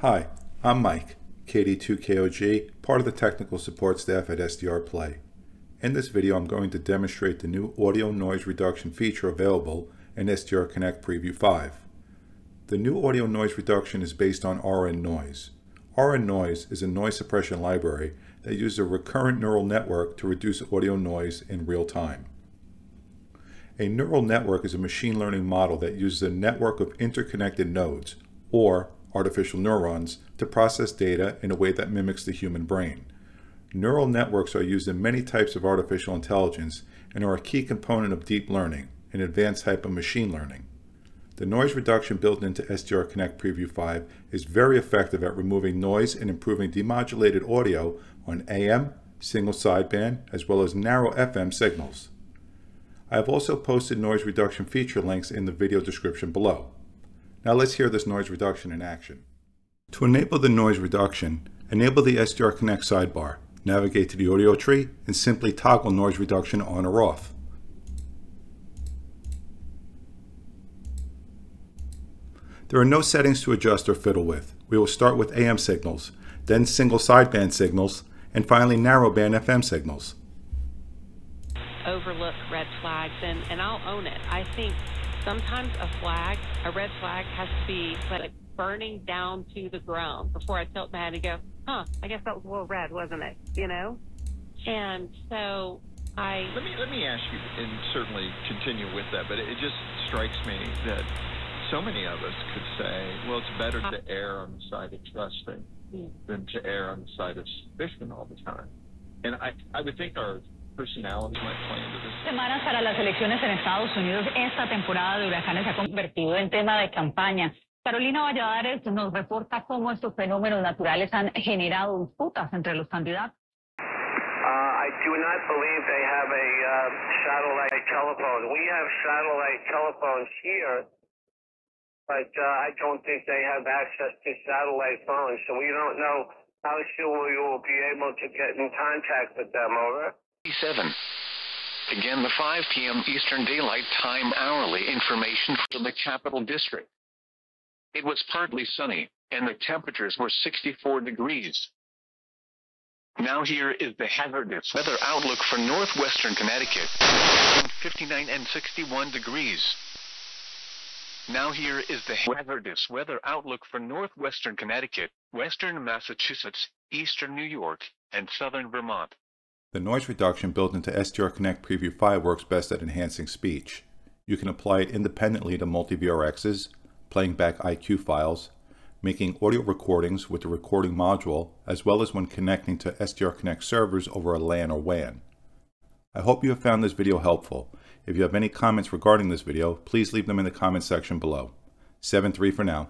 Hi, I'm Mike, KD2KOG, part of the technical support staff at SDRplay. In this video, I'm going to demonstrate the new audio noise reduction feature available in SDRconnect Preview 5. The new audio noise reduction is based on RNNoise. RN Noise is a noise suppression library that uses a recurrent neural network to reduce audio noise in real time. A neural network is a machine learning model that uses a network of interconnected nodes, or artificial neurons, to process data in a way that mimics the human brain. Neural networks are used in many types of artificial intelligence and are a key component of deep learning, an advanced type of machine learning. The noise reduction built into SDRconnect Preview 5 is very effective at removing noise and improving demodulated audio on AM, single sideband, as well as narrow FM signals. I have also posted noise reduction feature links in the video description below. Now let's hear this noise reduction in action. To enable the noise reduction, enable the SDRconnect sidebar, navigate to the audio tree, and simply toggle noise reduction on or off. There are no settings to adjust or fiddle with. We will start with AM signals, then single sideband signals, and finally narrowband FM signals overlook red flags, and, and I'll own it. I think sometimes a flag, a red flag, has to be like burning down to the ground before I tilt my head and go, huh, I guess that was a little red, wasn't it? You know? And so I. Let me, let me ask you, and certainly continue with that, but it, just strikes me that so many of us could say, well, it's better to err on the side of trusting than to err on the side of suspicion all the time. And I, I would think our Semanas para las elecciones en Estados Unidos, esta temporada de huracanes se ha convertido en tema de campaña. Carolina Valladares nos reporta cómo estos fenómenos naturales han generado disputas entre los candidatos. Uh, I do not believe they have a uh, satellite telephone. We have satellite telephones here, but uh, I don't think they have access to satellite phones, so we don't know how soon we will be able to get in contact with them. Over. 7. Again, the 5 p.m. Eastern Daylight Time hourly information for the Capital District. It was partly sunny, and the temperatures were 64 degrees. Now here is the hazardous weather outlook for northwestern Connecticut, 59 and 61 degrees. Now here is the hazardous weather outlook for northwestern Connecticut, western Massachusetts, eastern New York, and southern Vermont. The noise reduction built into SDRconnect Preview 5 works best at enhancing speech. You can apply it independently to multi-VRXs, playing back IQ files, making audio recordings with the recording module, as well as when connecting to SDRconnect servers over a LAN or WAN. I hope you have found this video helpful. If you have any comments regarding this video, please leave them in the comments section below. 7-3 for now.